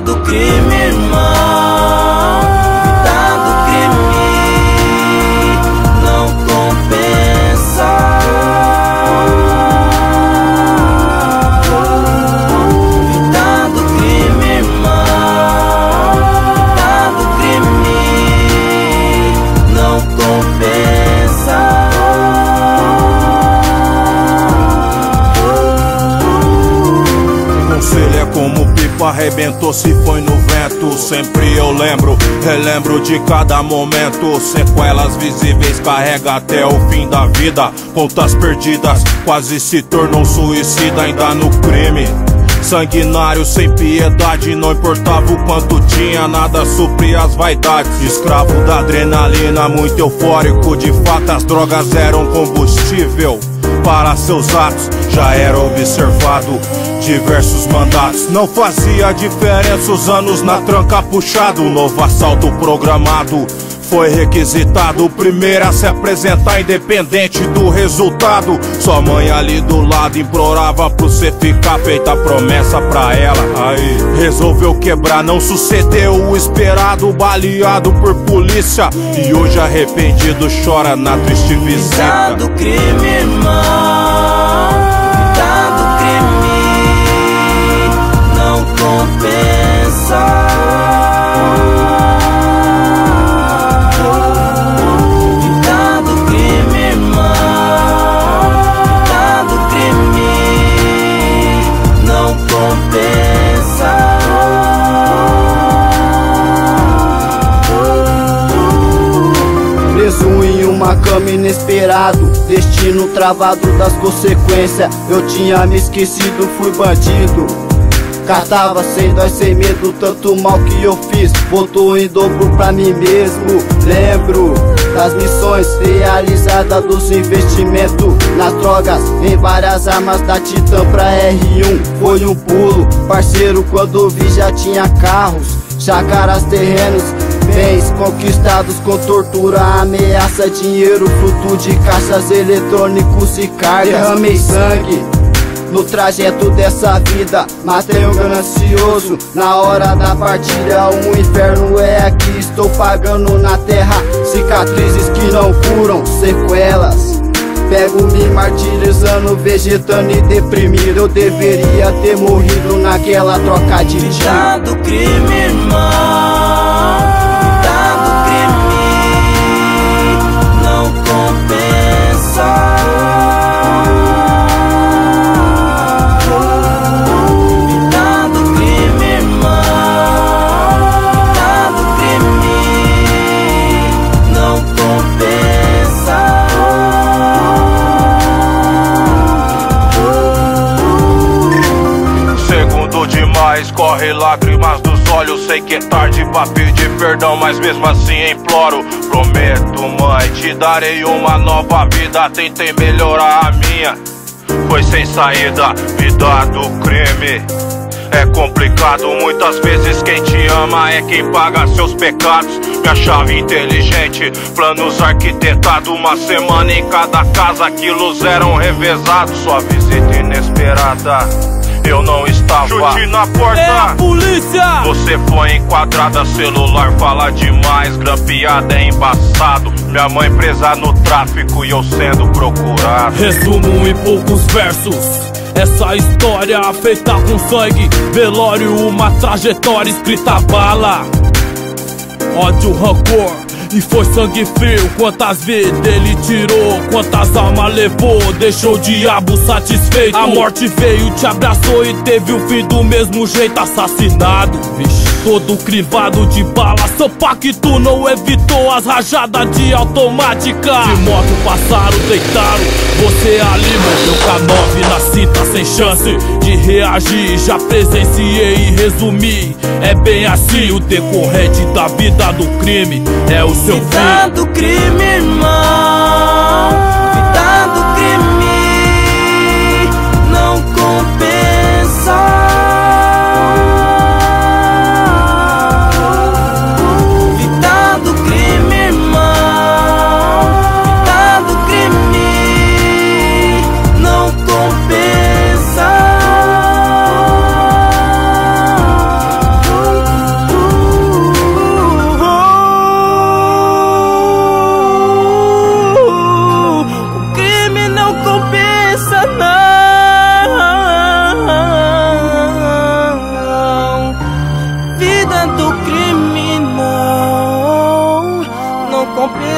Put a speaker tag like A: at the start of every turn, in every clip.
A: do crime. Arrebentou se foi no vento. Sempre eu lembro, relembro de cada momento. Sequelas visíveis carrega até o fim da vida. Contas perdidas, quase se tornou suicida ainda no crime. Sanguinário, sem piedade, não importava o quanto tinha, nada supria as vaidades. Escravo da adrenalina, muito eufórico, de fato as drogas eram combustível para seus atos. Já era observado diversos mandatos. Não fazia diferença os anos na tranca puxado. Novo assalto programado foi requisitado. O primeiro a se apresentar, independente do resultado. Sua mãe ali do lado implorava pro cê ficar. Feita promessa pra ela. Aí resolveu quebrar, não sucedeu o esperado. Baleado por polícia. E hoje arrependido chora na triste visita.
B: do crime, irmão.
C: Uma cama inesperado. Destino travado das consequências. Eu tinha me esquecido, fui bandido. Catava sem dó sem medo Tanto mal que eu fiz. Voltou em dobro pra mim mesmo. Lembro das missões realizadas dos investimentos nas drogas em várias armas da Titan pra R1 foi um pulo parceiro quando vi já tinha carros chácaras terrenos Bens conquistados com tortura, ameaça, dinheiro, fruto de caixas eletrônicos e cargas. Derramei sangue no trajeto dessa vida, matei um ganancioso na hora da partilha. O inferno é aqui, estou pagando na terra cicatrizes que não curam, sequelas. Pego me martirizando, vegetando e deprimido. Eu deveria ter morrido naquela troca de tiro.
B: crime.
A: Escorre lágrimas dos olhos Sei que é tarde pra pedir perdão Mas mesmo assim imploro Prometo mãe, te darei uma nova vida Tentei melhorar a minha Foi sem saída, vida do crime é complicado, muitas vezes quem te ama é quem paga seus pecados. Me achava inteligente, planos arquitetados. Uma semana em cada casa, quilos eram revezados. Sua visita inesperada eu não estava. Chute na porta. É
B: a polícia.
A: Você foi enquadrada, celular fala demais, grampeada é embaçado. Minha mãe presa no tráfico e eu sendo procurado.
B: Resumo em poucos versos. Essa história feita com sangue, velório, uma trajetória escrita bala. Ódio, rancor, e foi sangue frio, quantas vidas ele tirou Quantas almas levou, deixou o diabo satisfeito. A morte veio, te abraçou e teve o fim do mesmo jeito Assassinado, vixe. Todo crivado de bala, seu pacto não evitou as rajadas de automática. De moto passaram, deitaram, você ali a nove na cinta sem chance de reagir. Já presenciei e resumi, é bem assim o decorrente da vida do crime É o seu fim. Do crime,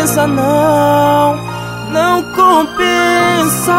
B: compensa não, não compensa.